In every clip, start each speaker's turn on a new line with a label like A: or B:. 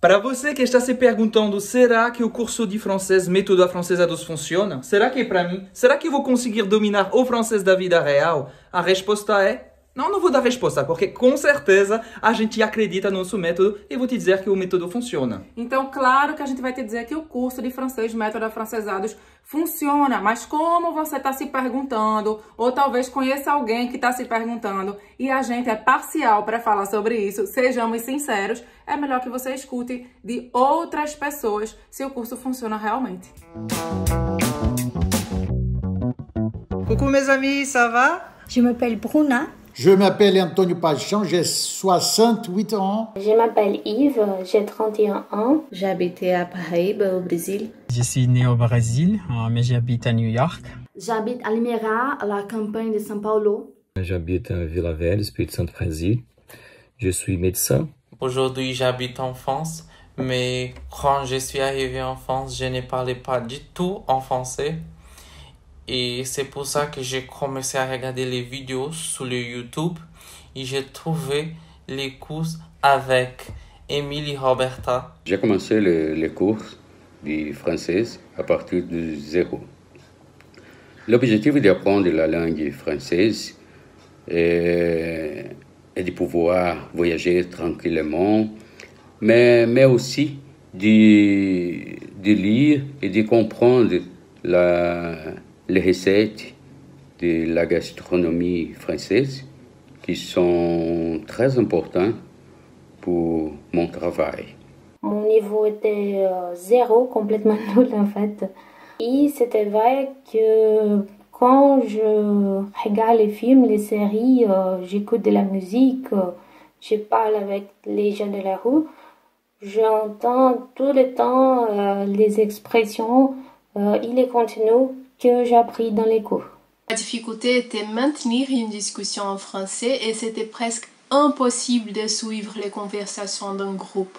A: Para você que está se perguntando, será que o curso de francês Método Afrancesados funciona? Será que é para mim? Será que vou conseguir dominar o francês da vida real? A resposta é não, não vou dar resposta, porque com certeza a gente acredita no nosso método e vou te dizer que o método funciona.
B: Então, claro que a gente vai te dizer que o curso de francês Método Afrancesados funciona, mas como você está se perguntando, ou talvez conheça alguém que está se perguntando, e a gente é parcial para falar sobre isso, sejamos sinceros, é melhor que você escute de outras pessoas se o curso funciona realmente.
A: Coucou mes amis, ça va?
C: Je m'appelle Bruna.
D: Je m'appelle Antonio Paixão, j'ai 68 ans.
E: Je m'appelle Yves, j'ai 31 ans.
F: J'habite à Paraíba, au Brésil.
G: Je suis né au Brésil, mais j'habite à New York.
H: J'habite à Limeira, à la campagne de São Paulo.
I: J'habite à Vila Velha, Espírito Santo, Brésil. Je suis médecin.
J: Aujourd'hui, j'habite en France, mais quand je suis arrivé en France, je ne parlais pas du tout en français. Et c'est pour ça que j'ai commencé à regarder les vidéos sur le YouTube et j'ai trouvé les cours avec Emily Roberta.
I: J'ai commencé les cours de français à partir de zéro. L'objectif est d'apprendre la langue française et, et, de pouvoir voyager tranquillement, mais, mais aussi de, de lire et de comprendre la, les recettes de la gastronomie française qui sont très importantes pour mon travail.
E: Mon niveau était euh, zéro, complètement nul en fait. Et c'était vrai que quand je regarde les films, les séries, euh, j'écoute de la musique, euh, je parle avec les gens de la rue, j'entends tout le temps les expressions, il est continu que j'ai appris dans les cours.
K: La difficulté était maintenir une discussion en français et c'était presque impossible de suivre les conversations d'un groupe.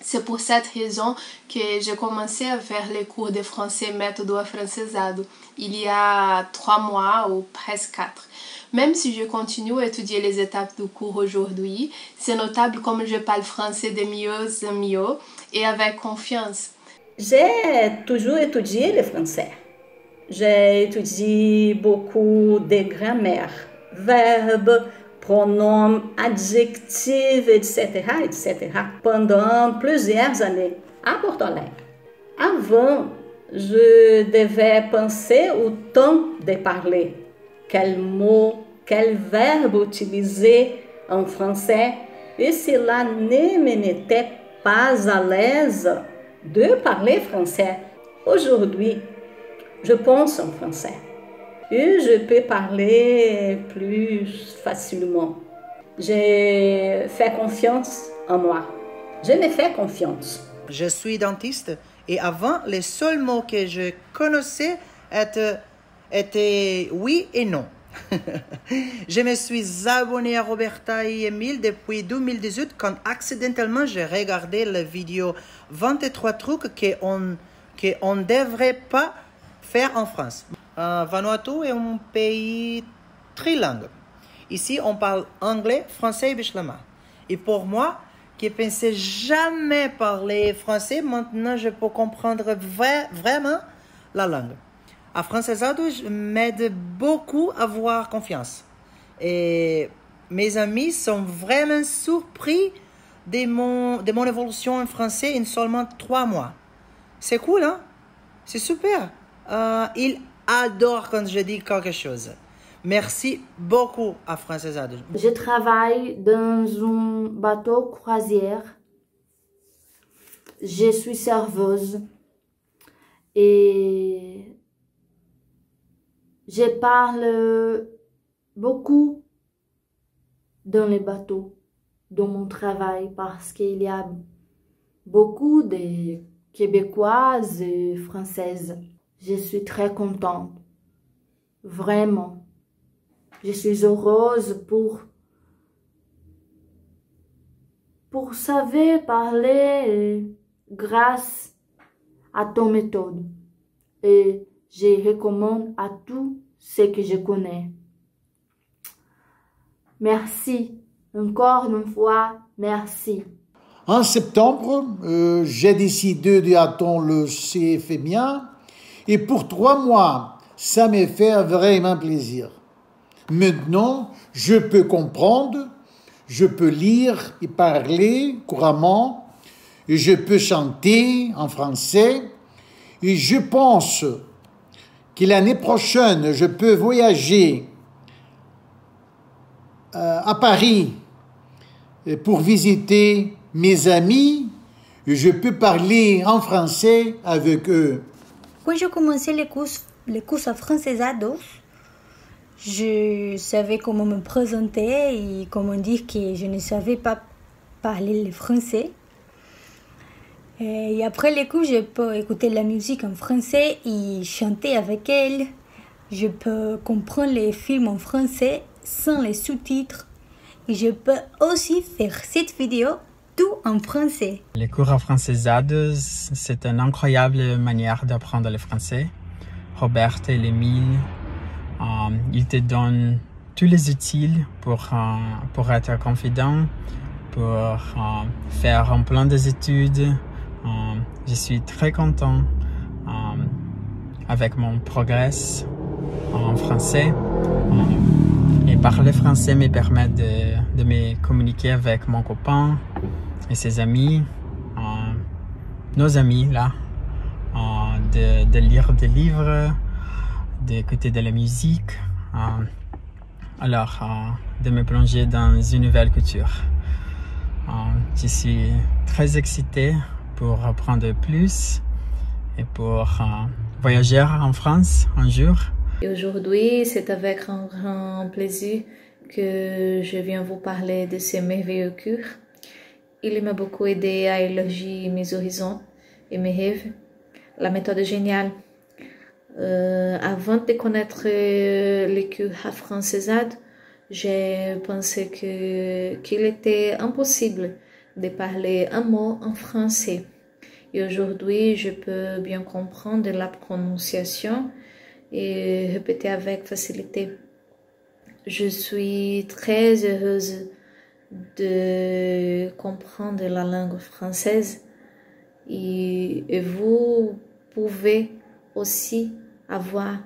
K: C'est pour cette raison que j'ai commencé à faire les cours de français méthode afrancesado il y a trois mois ou presque quatre. Même si je continue à étudier les étapes du cours aujourd'hui, c'est notable comme je parle français de mieux en mieux et avec confiance.
L: J'ai toujours étudié le français. J'ai étudié beaucoup de grammaire, verbes, pronoms, adjectifs, etc., etc., pendant plusieurs années à Porto Alegre. Avant, je devais penser au temps de parler, quel mot, quel verbe utiliser en français, et cela ne me mettait pas à l'aise de parler français. Aujourd'hui, je pense en français et je peux parler plus facilement. J'ai fait confiance en moi. Je me fais confiance.
M: Je suis dentiste et avant, les seuls mots que je connaissais étaient, oui et non. je me suis abonné à Roberta et Emile depuis 2018 quand accidentellement j'ai regardé la vidéo 23 trucs qu'on ne devrait pas faire en France. Vanuatu est un pays trilingue. Ici, on parle anglais, français et bichlama. Et pour moi, qui pensais jamais parler français, maintenant je peux comprendre vraiment la langue. À Francesado, m'aide beaucoup à avoir confiance. Et mes amis sont vraiment surpris de mon, de mon évolution en français en seulement trois mois. C'est cool, hein? C'est super. Euh, il adore quand je dis quelque chose. Merci beaucoup à Frances Adams.
H: Je travaille dans un bateau croisière. Je suis serveuse et je parle beaucoup dans les bateaux, dans mon travail, parce qu'il y a beaucoup de Québécoises et Françaises. Je suis très contente. Vraiment. Je suis heureuse pour pour savoir parler grâce à ton méthode. Et je recommande à tous ceux que je connais. Merci. Encore une fois, merci.
D: En septembre, euh, j'ai décidé d'attendre le CFMIA et pour trois mois, ça m'a fait vraiment plaisir. Maintenant, je peux comprendre, je peux lire et parler couramment, et je peux chanter en français, et je pense que l'année prochaine, je peux voyager euh, à Paris pour visiter mes amis, et je peux parler en français avec eux.
C: Quand j'ai commencé les cours, les cours à français ados, je savais comment me présenter et comment dire que je ne savais pas parler le français. Et après les cours, je peux écouter la musique en français et chanter avec elle. Je peux comprendre les films en français sans les sous-titres. Et je peux aussi faire cette vidéo tout en français.
G: Les cours à françaisade, c'est une incroyable manière d'apprendre le français. Robert et Émile, euh, ils te donnent tous les outils pour, euh, pour être confident, pour euh, faire un plan des études. je suis très content avec mon progrès en français. et parler français me permet de, de me communiquer avec mon copain, et ses amis, euh, nos amis là, euh, de, lire des livres, d'écouter de la musique, euh, alors de me plonger dans une nouvelle culture. je suis très excité pour apprendre plus et pour voyager en France un jour.
F: Et aujourd'hui, c'est avec un grand plaisir que je viens vous parler de ces merveilleux cours il m'a beaucoup aidé à élargir mes horizons et mes rêves. La méthode est géniale. Euh, avant de connaître euh, les cours à francésade, j'ai pensé qu'il était impossible de parler un mot en français. Et aujourd'hui, je peux bien comprendre la prononciation et répéter avec facilité. Je suis très heureuse de comprendre la langue française et, vous pouvez aussi avoir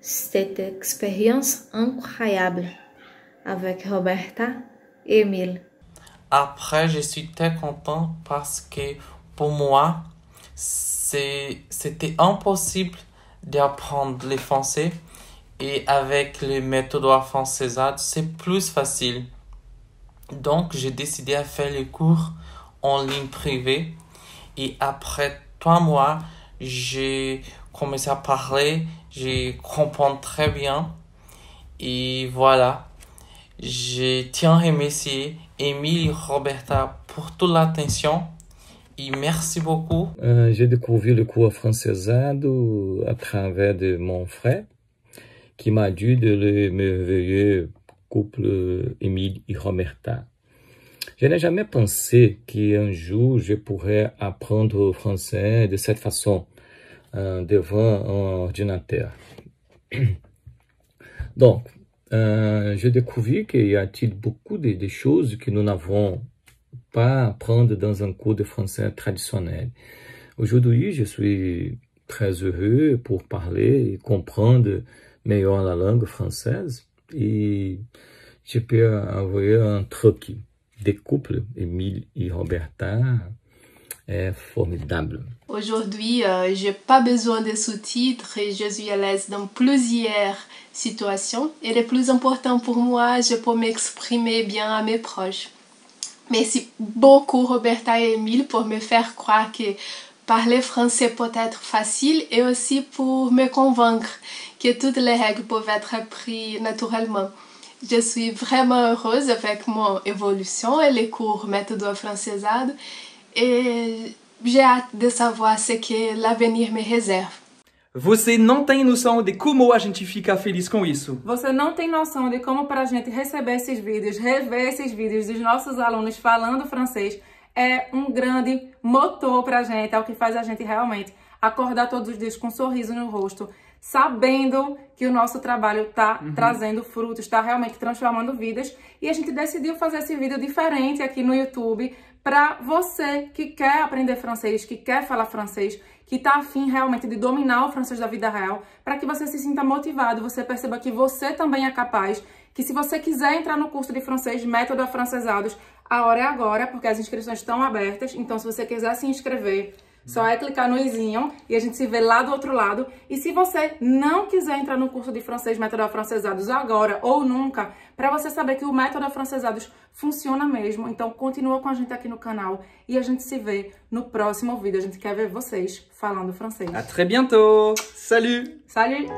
F: cette expérience incroyable avec Roberta et Emile.
J: Après, je suis très content parce que pour moi, c'était impossible d'apprendre le français et avec les méthodes françaises, c'est plus facile. Donc, j'ai décidé à faire les cours en ligne privée. Et après trois mois, j'ai commencé à parler, j'ai compris très bien. Et voilà, je tiens à remercier Emile et Roberta pour toute l'attention. Et merci beaucoup.
I: Euh, j'ai découvert le cours françaisado à travers de mon frère qui m'a dit de le merveilleux couple Émile et Roberta. Je n'ai jamais pensé qu'un jour je pourrais apprendre le français de cette façon, euh, devant un ordinateur. Donc, euh, j'ai découvert qu'il y a beaucoup de, de, choses que nous n'avons pas à apprendre dans un cours de français traditionnel. Aujourd'hui, je suis très heureux pour parler et comprendre meilleur la langue française et je peux envoyer un truc des couples, Emile et Roberta, est formidable.
K: Aujourd'hui, euh, j'ai pas besoin de sous-titres et je suis à l'aise dans plusieurs situations. Et le plus important pour moi, je peux m'exprimer bien à mes proches. Merci beaucoup Roberta et Emile pour me faire croire que parler français peut être facile et aussi pour me convaincre que toutes les règles peuvent être apprises naturellement. Je suis vraiment heureuse avec mon évolution et les cours méthode françaisade et j'ai hâte de savoir ce que l'avenir me réserve.
A: Você não tem noção de como a gente fica feliz com isso.
B: Você não tem noção de como para a gente receber esses vídeos, rever esses vídeos dos nossos alunos falando francês é um grande motor para a gente, é o que faz a gente realmente acordar todos os dias com um sorriso no rosto, sabendo que o nosso trabalho está uhum. trazendo frutos, está realmente transformando vidas. E a gente decidiu fazer esse vídeo diferente aqui no YouTube para você que quer aprender francês, que quer falar francês, que está afim realmente de dominar o francês da vida real, para que você se sinta motivado, você perceba que você também é capaz, que se você quiser entrar no curso de francês Método Afrancesados, a hora é agora, porque as inscrições estão abertas, então se você quiser se inscrever, só é clicar no izinho e a gente se vê lá do outro lado. E se você não quiser entrar no curso de francês Método Afrancesados agora ou nunca, para você saber que o Método Afrancesados funciona mesmo, então continua com a gente aqui no canal e a gente se vê no próximo vídeo. A gente quer ver vocês falando francês.
A: À très bientôt. Salut.
B: Salut.